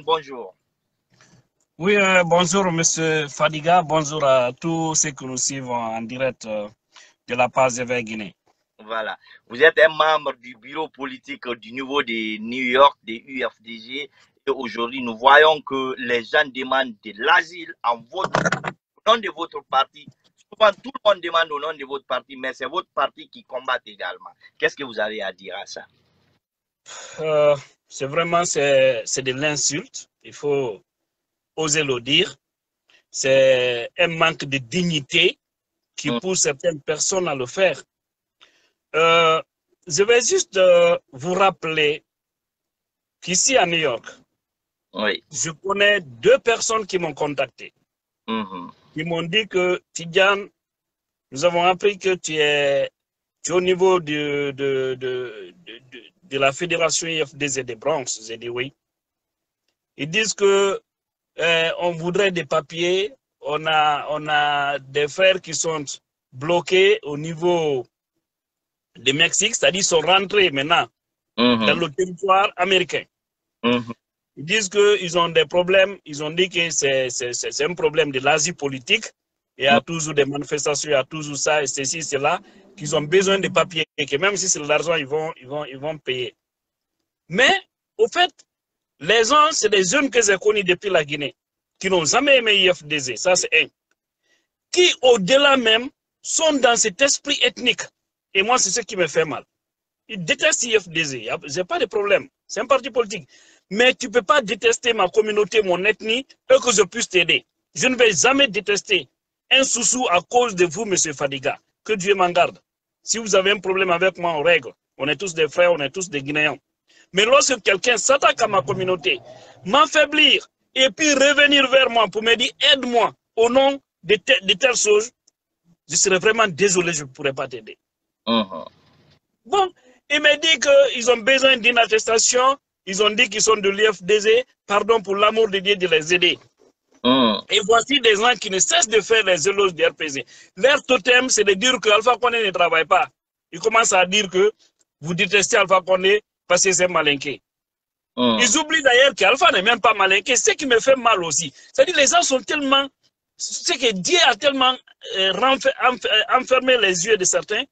Bonjour. Oui, euh, bonjour Monsieur Fadiga, bonjour à tous ceux qui nous suivent en direct euh, de la page de Guinée. Voilà. Vous êtes un membre du bureau politique du niveau de New York, des UFDG. Et aujourd'hui, nous voyons que les gens demandent de l'asile en votre, au nom de votre parti. Souvent, tout le monde demande au nom de votre parti, mais c'est votre parti qui combat également. Qu'est-ce que vous avez à dire à ça? Euh, c'est vraiment c'est de l'insulte. Il faut oser le dire. C'est un manque de dignité qui Mm. pousse certaines personnes à le faire. Euh, je vais juste euh, vous rappeler qu'ici à New York, Oui. je connais deux personnes qui m'ont contacté. Mhm. Ils m'ont dit que Tidiane, nous avons appris que tu es, tu es au niveau de, de, de, de- la fédération IFDZ des Bronx. J'ai dit oui. Ils disent que euh, on voudrait des papiers. On a, on a des frères qui sont bloqués au niveau du Mexique, c'est-à-dire sont rentrés maintenant Mhm. dans le territoire américain. Mhm. Ils disent qu'ils ont des problèmes. Ils ont dit que c'est un problème de l'Asie politique. Il y a Mm. toujours des manifestations, il y a toujours ça, et ceci, cela, qu'ils ont besoin de papiers, et que même si c'est de l'argent, ils vont, ils, vont, ils vont payer. Mais, au fait, les gens, c'est des jeunes que j'ai connus depuis la Guinée, qui n'ont jamais aimé IFDZ, ça c'est un. Qui, au-delà même, sont dans cet esprit ethnique. Et moi, c'est ce qui me fait mal. Ils détestent IFDZ, je n'ai pas de problème. C'est un parti politique. Mais tu ne peux pas détester ma communauté, mon ethnie, et que je puisse t'aider. Je ne vais jamais détester un sous-sous à cause de vous, monsieur Fadiga. Que Dieu m'en garde. Si vous avez un problème avec moi, on règle. On est tous des frères, on est tous des Guinéens. Mais lorsque quelqu'un s'attaque à ma communauté, m'affaiblir et puis revenir vers moi pour me dire aide-moi au nom de, te- de telles choses, je serais vraiment désolé, je ne pourrais pas t'aider. Mhm. Bon, il m'a dit qu'ils ont besoin d'une attestation. Ils ont dit qu'ils sont de l'IFDZ. Pardon pour l'amour de Dieu de les aider. Mhm. Et voici des gens qui ne cessent de faire les éloges du RPZ. Leur totem, c'est de dire que Alpha Condé ne travaille pas. Ils commencent à dire que vous détestez Alpha Condé parce que c'est malinqué. Mhm. Ils oublient d'ailleurs qu'Alpha n'est même pas malinqué. Ce qui me fait mal aussi. C'est-à-dire les gens sont tellement... C'est que Dieu a tellement euh, renfer- euh, enfermé les yeux de certains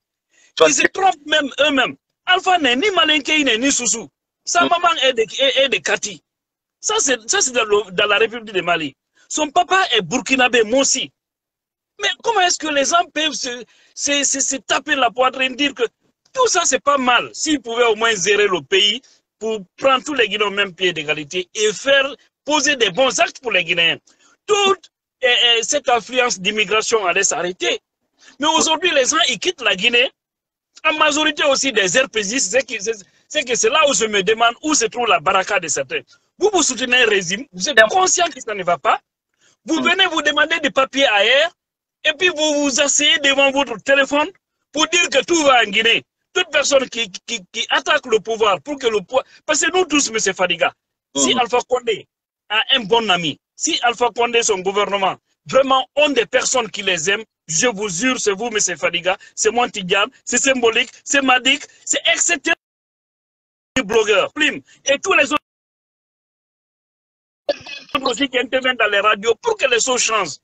ils se trompent même eux-mêmes. Alpha n'est ni malinqué, il n'est ni Soussou. Sa Mm. maman est de, est, est de Kati. Ça, c'est dans la République de Mali. Son papa est burkinabé, moi aussi. Mais comment est-ce que les gens peuvent se, se, se, se taper la poitrine, dire que tout ça, c'est pas mal? S'ils pouvaient au moins gérer le pays pour prendre tous les Guinéens au même pied d'égalité et faire poser des bons actes pour les Guinéens. Toute eh, eh, cette affluence d'immigration allait s'arrêter. Mais aujourd'hui, les gens, ils quittent la Guinée en majorité aussi des RPJ, c'est que c'est- c'est que c'est là où je me demande où se trouve la baraka de certains. Vous vous soutenez un régime, vous êtes conscient que ça ne va pas. Vous venez vous demander des papiers ailleurs, et puis vous vous asseyez devant votre téléphone pour dire que tout va en Guinée. Toute personne qui, qui, qui attaque le pouvoir pour que le pouvoir. Parce que nous tous, M. Fadiga, si Mhm. Alpha Condé a un bon ami, si Alpha Condé, son gouvernement, vraiment ont des personnes qui les aiment, je vous jure, c'est vous, M. Fadiga, c'est moi, Tidiane, c'est symbolique, c'est Madik, c'est etc. blogueurs, Plim, et tous les autres aussi qui interviennent dans les radios pour que les choses changent.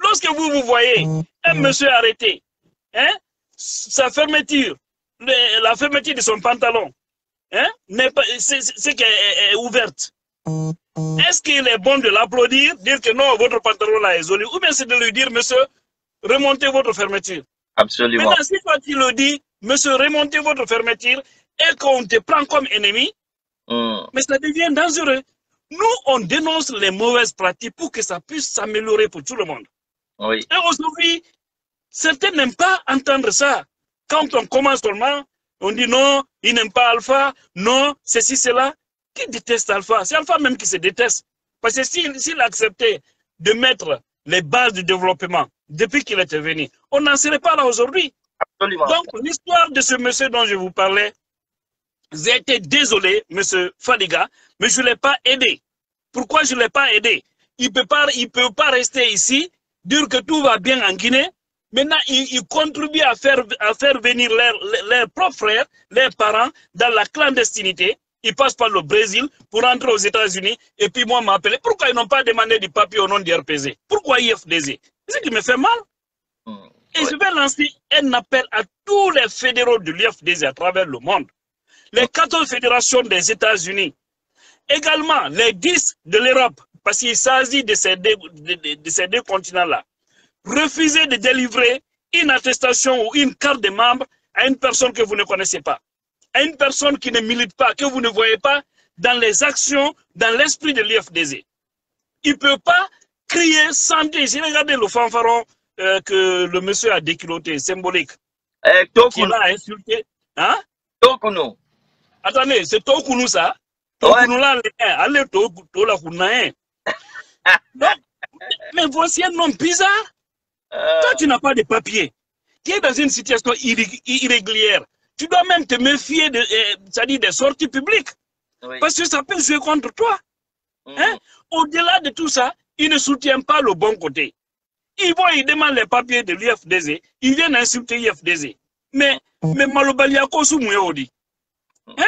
Lorsque vous, vous voyez un monsieur arrêté, hein, sa fermeture, le- la fermeture de son pantalon, hein, n'est pas, c'est, c'est- c'est qu'elle est, est ouverte. Est-ce qu'il est bon de l'applaudir, dire que non, votre pantalon là est ou bien c'est de lui dire, monsieur, remontez votre fermeture? Absolument. Maintenant, si toi tu le dis, monsieur, remontez votre fermeture et qu'on te prend comme ennemi, mais ça devient dangereux. Nous, on dénonce les mauvaises pratiques pour que ça puisse s'améliorer pour tout le monde. Oui. Et aujourd'hui, certains n'aiment pas entendre ça. Quand on commence seulement, on dit non, il n'aime pas Alpha, non, ceci, cela. Qui déteste Alpha? C'est Alpha même qui se déteste. Parce que s'il s'il acceptait de mettre les bases du développement depuis qu'il était venu, on n'en serait pas là aujourd'hui. Absolument. Donc, l'histoire de ce monsieur dont je vous parlais, j'ai été désolé, monsieur Fadiga, mais je ne l'ai pas aidé. Pourquoi je ne l'ai pas aidé? Il ne peut, pas- il peut pas rester ici, dire que tout va bien en Guinée. Maintenant, il, il contribue à faire, à faire venir leurs propres frères, leurs parents, dans la clandestinité. ils passent par le Brésil pour entrer aux États-Unis et puis moi m'appeler. Pourquoi ils n'ont pas demandé du papier au nom du RPZ Pourquoi IFDZ C'est ce qui me fait mal. Mm. Et je vais lancer un appel à tous les fédéraux de l'IFDZ à travers le monde. Les 14 fédérations des États-Unis. Également, les 10 de l'Europe, parce qu'il s'agit de ces deux, de, de- de ces deux continents-là. Refusez de délivrer une attestation ou une carte de membre à une personne que vous ne connaissez pas. À une personne qui ne milite pas, que vous ne voyez pas dans les actions, dans l'esprit de l'IFDZ. Il ne peut pas crier, santé. J'ai regardé le fanfaron euh, que le monsieur a déculotté, symbolique, Eh, qu'il Tokuno, a insulté. Hein? Tokuno. Attendez, c'est Tokunu ça? Ouais. Là, le- allez Toku- Tola Kunae. Donc, Mais voici un homme bizarre. Euh, Toi, tu n'as pas de papier. Tu es dans une situation irré- irrégulière. Tu dois même te méfier de, euh, c'est-à-dire des sorties publiques. oui. Parce que ça peut jouer contre toi. Mm. Hein? Au-delà de tout ça, il ne soutient pas le bon côté. Ils vont, ils demandent les papiers de l'IFDZ. Ils viennent insulter l'IFDZ. Mais, mais Malobaliako Soumouéodi. Hein?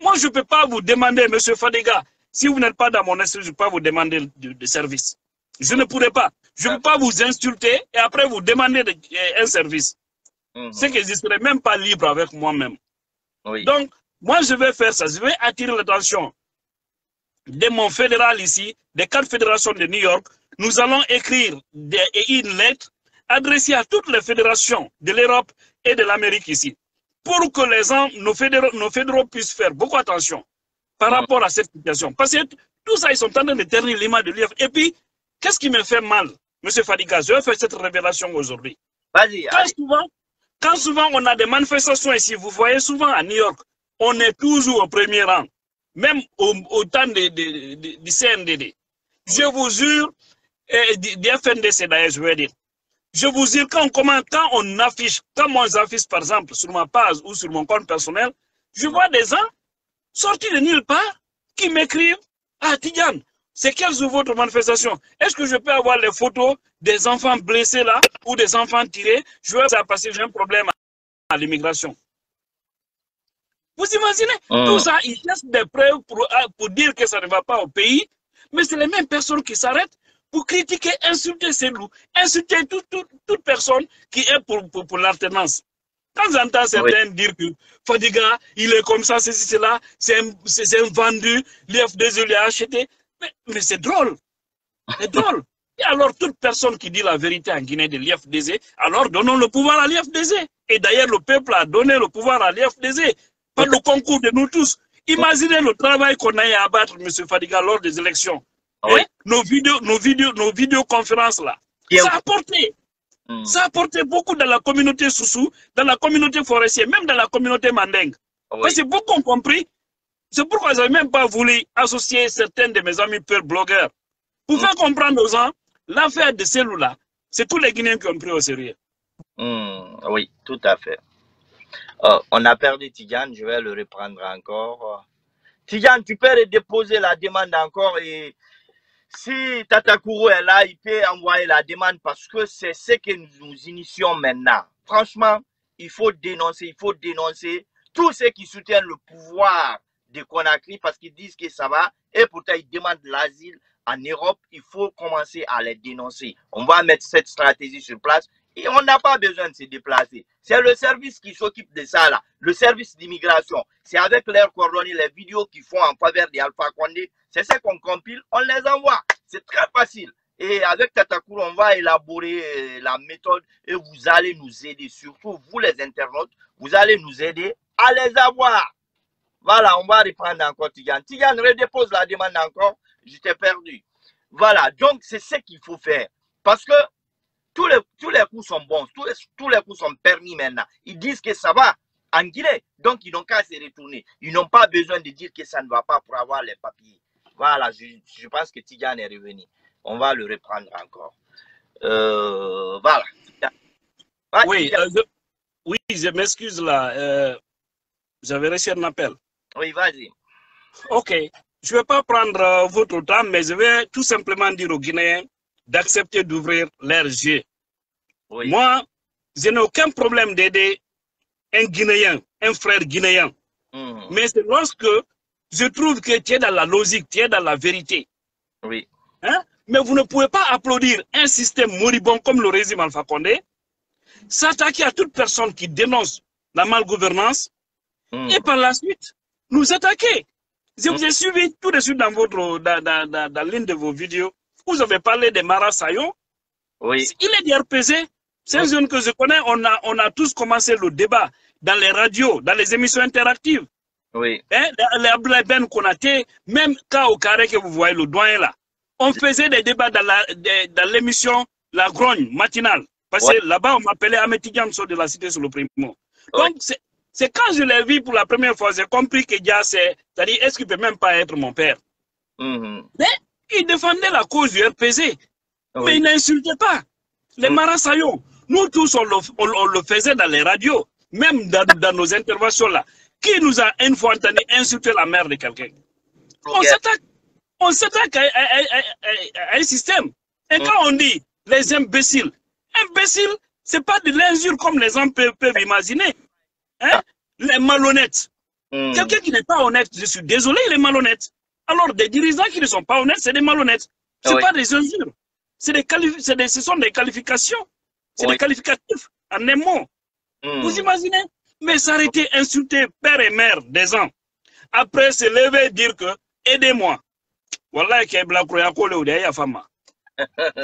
Moi, je ne peux pas vous demander, monsieur Fadiga, si vous n'êtes pas dans mon esprit, je ne peux pas vous demander de, de service. Je ne pourrais pas. Je ne peux pas vous insulter et après vous demander de- euh, un service. Mhm. C'est que je ne serai même pas libre avec moi-même. Oui. Donc, moi, je vais faire ça. Je vais attirer l'attention de mon fédéral ici, des quatre fédérations de New York. Nous allons écrire des- une lettre adressée à toutes les fédérations de l'Europe et de l'Amérique ici, pour que les gens, nos fédéraux, nos fédéraux puissent faire beaucoup attention par rapport à cette situation. Parce que tout ça, ils sont en train de ternir l'image de l'IF. Et puis, qu'est-ce qui me fait mal, Monsieur Fadiga? Je vais faire cette révélation aujourd'hui. Vas-y, Quand souvent, quand souvent on a des manifestations ici, vous voyez souvent à New York, on est toujours au premier rang, même au, au temps du CNDD. Je vous jure, et du du FNDC d'ailleurs, je veux dire. Je vous jure, quand on, commence, quand on affiche, quand moi j'affiche par exemple sur ma page ou sur mon compte personnel, je vois des gens sortis de nulle part qui m'écrivent Ah, Tidiane, c'est quelle est votre manifestation? Est-ce que je peux avoir les photos des enfants blessés là ou des enfants tirés? Je veux ça parce que j'ai un problème à l'immigration. Vous imaginez Mm. Tout ça, ils cherchent des preuves pour, ah, pour dire que ça ne va pas au pays, mais c'est les mêmes personnes qui s'arrêtent pour critiquer, insulter ces loups, insulter toute, personne qui est pour, pour, pour l'alternance. Quand j'entends certains dire que Fadiga, il est comme ça, ceci, cela, c'est un, c'est c'est un vendu, l'IFDZ lui a acheté. Mais, mais c'est drôle. C'est drôle. Et alors, toute personne qui dit la vérité en Guinée de l'IFDZ, alors donnons le pouvoir à l'IFDZ. Et d'ailleurs, le peuple a donné le pouvoir à l'IFDZ par le concours de nous tous. Imaginez le travail qu'on a à abattre, M. Fadiga, lors des élections. Oui. Hein? Nos, vidéos, nos, vidéos, nos vidéoconférences là. Ça a apporté. Mm. Ça a apporté beaucoup dans la communauté Soussou, dans la communauté forestière, même dans la communauté Mandeng. Oui. Parce que beaucoup ont compris. C'est pourquoi je n'avais même pas voulu associer certains de mes amis peurs blogueurs. Pour Mm. faire comprendre aux gens, l'affaire de celui-là, c'est tous les Guinéens qui ont pris au sérieux. Hmm, oui, tout à fait. Euh, on a perdu Tidiane, je vais le reprendre encore. Tidiane, tu peux redéposer la demande encore et si Tatakuro est là, il peut envoyer la demande parce que c'est ce que nous, nous initions maintenant. Franchement, il faut dénoncer, il faut dénoncer tous ceux qui soutiennent le pouvoir de Conakry parce qu'ils disent que ça va et pourtant ils demandent l'asile en Europe. Il faut commencer à les dénoncer. On va mettre cette stratégie sur place et on n'a pas besoin de se déplacer. C'est le service qui s'occupe de ça là, le service d'immigration. C'est avec leurs coordonnées, les vidéos qu'ils font en faveur d'Alpha Condé. C'est ce qu'on compile, on les envoie. C'est très facile. Et avec Tatakour, on va élaborer euh, la méthode et vous allez nous aider, surtout vous les internautes, vous allez nous aider à les avoir. Voilà, on va reprendre encore Tigan. Tigan, redépose la demande encore. Je t'ai perdu. Voilà, donc c'est ce qu'il faut faire. Parce que tous les, tous les coups sont bons, tous les, tous les coups sont permis maintenant. Ils disent que ça va en Guinée, donc ils n'ont qu'à se retourner. Ils n'ont pas besoin de dire que ça ne va pas pour avoir les papiers. Voilà, je, je pense que Tidiane est revenu. On va le reprendre encore. Euh, voilà. Ah, Oui, euh, je, oui, je m'excuse là. euh, J'avais reçu un appel. Oui, vas-y. Ok. Je ne vais pas prendre votre temps, mais je vais tout simplement dire aux Guinéens d'accepter d'ouvrir leurs yeux. Oui. Moi, je n'ai aucun problème d'aider un Guinéen, un frère guinéen. Mhm. Mais c'est lorsque je trouve que tu es dans la logique, tu es dans la vérité. Oui. Hein? Mais vous ne pouvez pas applaudir un système moribond comme le régime Alpha Condé, s'attaquer à toute personne qui dénonce la malgouvernance Mhm. et par la suite nous attaquer. Je vous ai suivi tout de suite dans, votre, dans, dans, dans, dans l'une de vos vidéos. Vous avez parlé de Mara Sayo. Oui. Il est du RPZ. C'est un jeune que je connais. On a, on a tous commencé le débat dans les radios, dans les émissions interactives. Oui. Hein, les Abdoulaye Ben Konaté, même quand au carré que vous voyez le doyen là, on faisait des débats dans la- l'émission La Grogne matinale. Parce Ouais. que là-bas, on m'appelait Ametidian de la cité sur le primo. Donc, c'est c'est quand je l'ai vu pour la première fois, j'ai compris que Dia, c'est, c'est-à-dire, est-ce qu'il peut même pas être mon père? Mhm. Mais il défendait la cause du RPZ. Mais Oui. il n'insultait pas. Les Mm. Marasayo, nous tous, on le, on- on le faisait dans les radios, même dans, dans nos interventions là. Qui nous a une fois entendu insulter la mère de quelqu'un On s'attaque on s'attaque à, à- à- à- à un système. Et Mm. quand on dit les imbéciles, imbéciles, c'est pas de l'injure comme les gens peuvent, peuvent imaginer. Hein? Les malhonnêtes. Mhm. Quelqu'un qui n'est pas honnête, je suis désolé, il est malhonnête. Alors, des dirigeants qui ne sont pas honnêtes, c'est des malhonnêtes. Ce Oui. pas des injures. Des des- ce sont des qualifications. C'est Oui. des qualificatifs en un mot. Mhm. Vous imaginez? Mais s'arrêter, insulter père et mère des gens. Après se lever et dire que aidez-moi. Voilà qui est.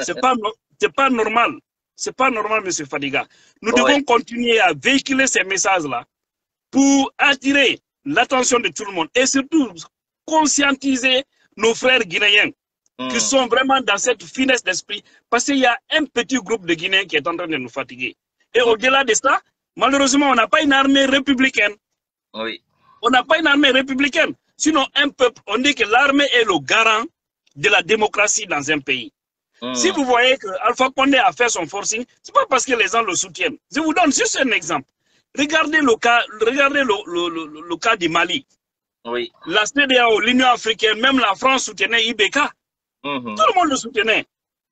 C'est pas, c'est pas normal. C'est pas normal, monsieur Fadiga. Nous devons continuer à véhiculer ces messages-là pour attirer l'attention de tout le monde et surtout conscientiser nos frères guinéens qui Mhm. sont vraiment dans cette finesse d'esprit parce qu'il y a un petit groupe de Guinéens qui est en train de nous fatiguer. Et au-delà de ça, malheureusement, on n'a pas une armée républicaine. Oui. On n'a pas une armée républicaine. Sinon, un peuple, on dit que l'armée est le garant de la démocratie dans un pays. Mhm. Si vous voyez que Alpha Condé a fait son forcing, c'est pas parce que les gens le soutiennent. Je vous donne juste un exemple. Regardez le cas, regardez le, le- le- le cas du Mali. Oui. La CDAO, l'Union africaine, même la France soutenait IBK. Mhm. Tout le monde le soutenait.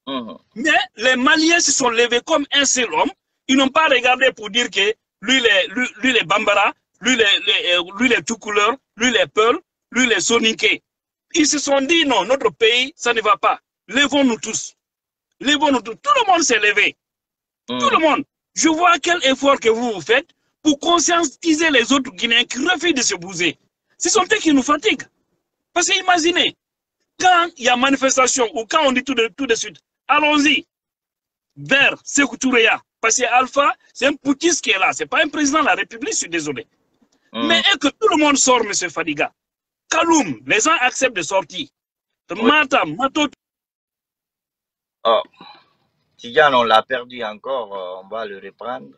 Mhm. Mais les Maliens se sont levés comme un seul homme. Ils n'ont pas regardé pour dire que lui, les, lui, lui, les Bambara, lui, les, les, euh, lui, les tout couleurs, lui, les Peuls, lui, les Soninké. Ils se sont dit non, notre pays, ça ne va pas. Levons-nous tous. Levons-nous tous. Tout le monde s'est levé. Mhm. Tout le monde. Je vois quel effort que vous vous faites pour conscientiser les autres Guinéens qui refusent de se bouger. Ce sont eux qui nous fatiguent. Parce que imaginez, quand il y a manifestation ou quand on dit tout de, tout de suite, allons-y vers Touréa. Parce que Alpha, c'est un putiste qui est là. Ce n'est pas un président de la République, je suis désolé. Mhm. Mais et que tout le monde sort, M. Fadiga? Kaloum, les gens acceptent de sortir. Mata, Mato, Oh. Tidiane, on l'a perdu encore, euh, on va le reprendre.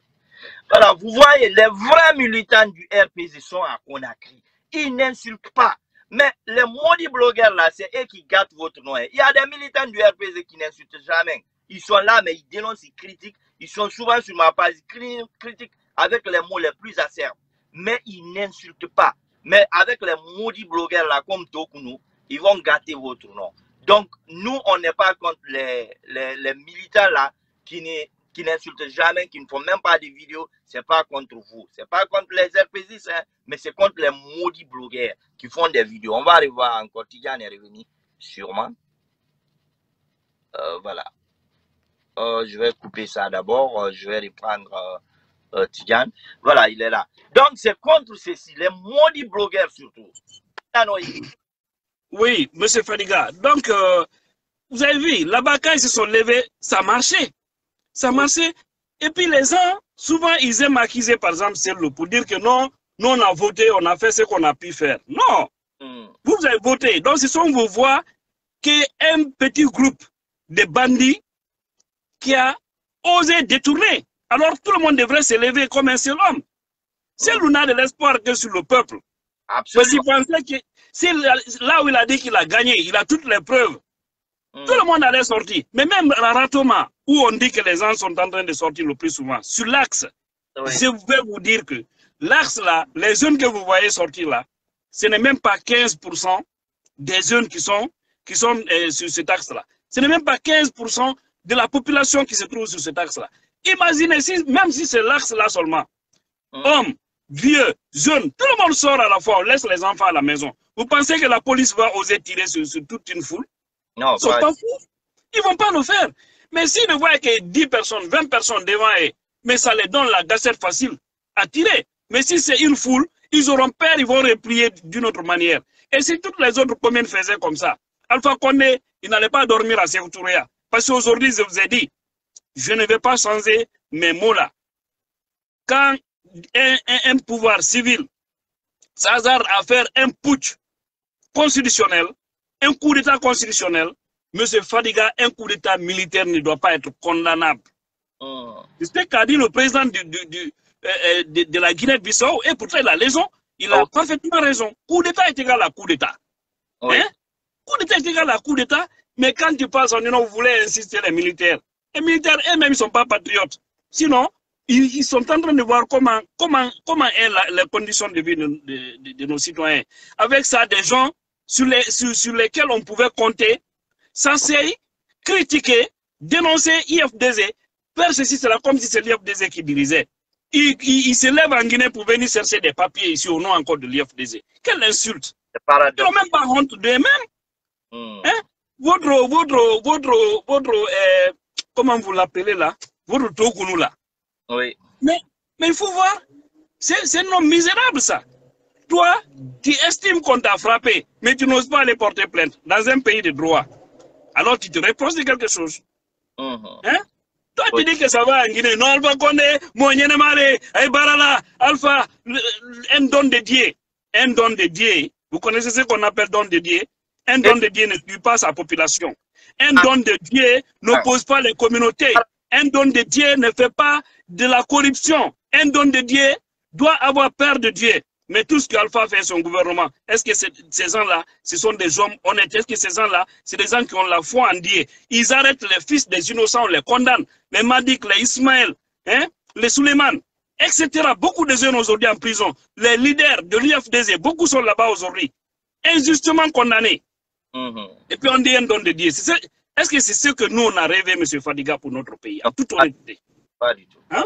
Voilà, vous voyez, les vrais militants du RPZ sont à Conakry. Ils n'insultent pas. Mais les maudits blogueurs là, c'est eux qui gâtent votre nom. Il y a des militants du RPZ qui n'insultent jamais. Ils sont là, mais ils dénoncent, ils critiquent. Ils sont souvent sur ma page, ils cri- critiquent avec les mots les plus acerbes. Mais ils n'insultent pas. Mais avec les maudits blogueurs là, comme Tokuno, ils vont gâter votre nom. Donc, nous, on n'est pas contre les, les, militants là qui qui n'insultent jamais, qui ne font même pas de vidéos. C'est pas contre vous. C'est pas contre les RPZ, hein, mais c'est contre les maudits blogueurs qui font des vidéos. On va revoir encore. Tidiane est revenu, sûrement. Euh, voilà. Euh, je vais couper ça d'abord. Euh, je vais reprendre Tidiane. Voilà, il est là. Donc, c'est contre ceci, les maudits blogueurs surtout. Oui, Monsieur Fadiga. Donc, vous avez vu, quand ils se sont levés, ça marchait. Ça marchait. Et puis les gens, souvent, ils aiment accuser, par exemple, celle pour dire que non, nous, on a voté, on a fait ce qu'on a pu faire. Non, Hmm. vous avez voté. Donc, ce sont vos voix qu'un petit groupe de bandits qui a osé détourner. Alors, tout le monde devrait se lever comme un seul homme. C'est lui n'a de l'espoir que sur le peuple. Parce qu'il Absolument. pensait que c'est là où il a dit qu'il a gagné, il a toutes les preuves. Hmm. Tout le monde allait sortir. Mais même à Ratoma, où on dit que les gens sont en train de sortir le plus souvent, sur l'axe, Oui. je vais vous dire que l'axe là, les jeunes que vous voyez sortir là, ce n'est même pas 15% des jeunes qui sont, qui sont euh, sur cet axe-là. Ce n'est même pas 15% de la population qui se trouve sur cet axe-là. Imaginez, si, même si c'est l'axe-là seulement, Hmm. hommes, vieux, jeunes, tout le monde sort à la fois, on laisse les enfants à la maison. Vous pensez que la police va oser tirer sur, toute une foule? Non, Ils sont pas fous. Ils vont pas le faire. Mais s'ils ne voient que 10 personnes, 20 personnes devant eux, mais ça les donne la gâchette facile à tirer. Mais si c'est une foule, ils auront peur, ils vont replier d'une autre manière. Et si toutes les autres communes faisaient comme ça, Alpha Condé, il n'allait pas dormir à Séoutouria. Parce qu'aujourd'hui, je vous ai dit, je ne vais pas changer mes mots là. Quand un, pouvoir civil s'hasard à faire un putsch constitutionnel, un coup d'État constitutionnel, M. Fadiga, un coup d'État militaire ne doit pas être condamnable. Oh. C'est ce qu'a dit le président du, du, euh, euh, de, la Guinée-Bissau, et pourtant il a raison, il a oh. parfaitement raison. Coup d'État est égal à coup d'État. Hein? Coup d'État est égal à coup d'État, mais quand tu passes en disant, vous voulez insister les militaires, les militaires eux-mêmes ne sont pas patriotes. Sinon, ils, sont en train de voir comment, comment, comment est la, les conditions de vie de, nos citoyens. Avec ça, des gens sur, les, sur, lesquels on pouvait compter, censés critiquer, dénoncer IFDZ, faire ceci, c'est comme si c'est l'IFDZ qui dirigeait. Ils, ils, se lèvent en Guinée pour venir chercher des papiers ici au nom encore de l'IFDZ. Quelle insulte Ils n'ont même pas honte d'eux-mêmes. Hmm. Hein? Votre, votre, votre, votre euh, comment vous l'appelez là? Votre Tokunu là. Oui. Mais, mais il faut voir, c'est un homme misérable ça. Toi, tu estimes qu'on t'a frappé, mais tu n'oses pas aller porter plainte dans un pays de droit. Alors tu te reproches de quelque chose. Uh-huh. Hein? Toi, tu dis que ça va en Guinée. Non, Alpha Condé, Mare, Barala, Alpha, un don de Dieu. Un don de Dieu. Vous connaissez ce qu'on appelle don de Dieu? Un don de Dieu ne tue pas sa population. Un ah. don de Dieu n'oppose pas les communautés. Un don de Dieu ne fait pas de la corruption. Un don de Dieu doit avoir peur de Dieu. Mais tout ce qu'Alpha fait son gouvernement, est-ce que ces gens-là, ce sont des hommes honnêtes? Est-ce que ces gens-là, c'est des gens qui ont la foi en Dieu? Ils arrêtent les fils des innocents, on les condamne. Les Madik, les Ismaël, hein, les Suleiman, etc. Beaucoup de jeunes aujourd'hui en prison. Les leaders de l'IFDZ, beaucoup sont là-bas aujourd'hui. Injustement condamnés. Mm-hmm. Et puis on dit un don de Dieu. Est-ce que c'est ce que nous, on a rêvé, M. Fadiga, pour notre pays En toute honnêteté? Pas du tout. Hein?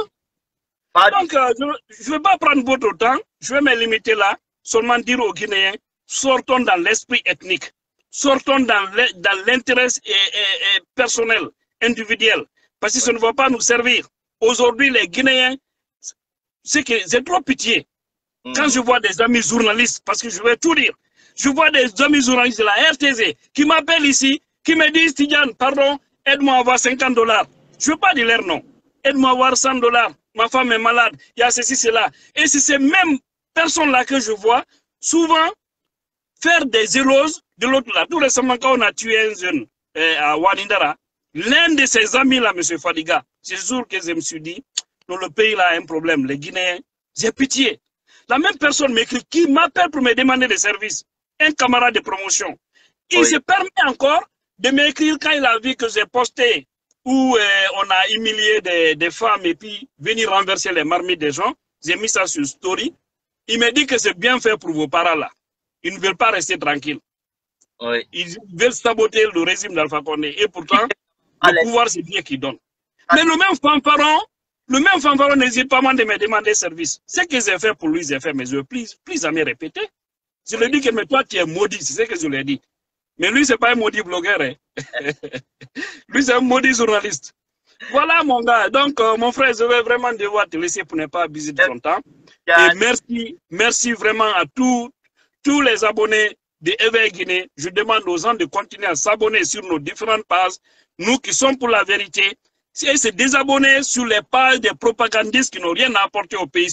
Donc, euh, je ne vais pas prendre votre temps. Je vais me limiter là. Seulement dire aux Guinéens, sortons dans l'esprit ethnique. Sortons dans l'intérêt personnel, individuel. Parce que ça ne va pas nous servir. Aujourd'hui, les Guinéens, c'est que j'ai trop pitié. Mm. Quand je vois des amis journalistes, parce que je vais tout dire, je vois des amis journalistes de la RTZ qui m'appellent ici, qui me disent, Tidiane, pardon, aide-moi à avoir 50 dollars. Je ne veux pas dire leur nom. Aide-moi à avoir 100 dollars. Ma femme est malade. Il y a ceci, cela. Et c'est ces mêmes personnes-là que je vois souvent faire des éloses de l'autre là. Tout récemment, quand on a tué un jeune euh, à Wanindara, l'un de ses amis là, M. Fadiga, c'est sûr que je me suis dit, dans le pays là a un problème. Les Guinéens, j'ai pitié. La même personne m'écrit, qui m'appelle pour me demander des services. Un camarade de promotion. Il se permet encore de m'écrire quand il a vu que j'ai posté où euh, on a humilié des, femmes et puis venir renverser les marmites des gens. J'ai mis ça sur story. Il me dit que c'est bien fait pour vos parents là. Ils ne veulent pas rester tranquilles. Ils veulent saboter le régime d'Alpha Condé. Et pourtant, le pouvoir, c'est Dieu qui donne. Mais le même fanfaron, le même fanfaron n'hésite pas de me demander service. Ce que j'ai fait pour lui, j'ai fait, mais je plus, plus à me répéter. Je lui dis que mais toi, tu es maudit, c'est ce que je lui ai dit. Mais lui, c'est pas un maudit blogueur. Hein. lui, c'est un maudit journaliste. Voilà, mon gars. Donc, euh, mon frère, je vais vraiment devoir te laisser pour ne pas abuser de ton temps. Et merci, merci vraiment à tous, tous les abonnés de Éveil Guinée. Je demande aux gens de continuer à s'abonner sur nos différentes pages. Nous qui sommes pour la vérité, et se désabonner sur les pages des propagandistes qui n'ont rien à apporter au pays.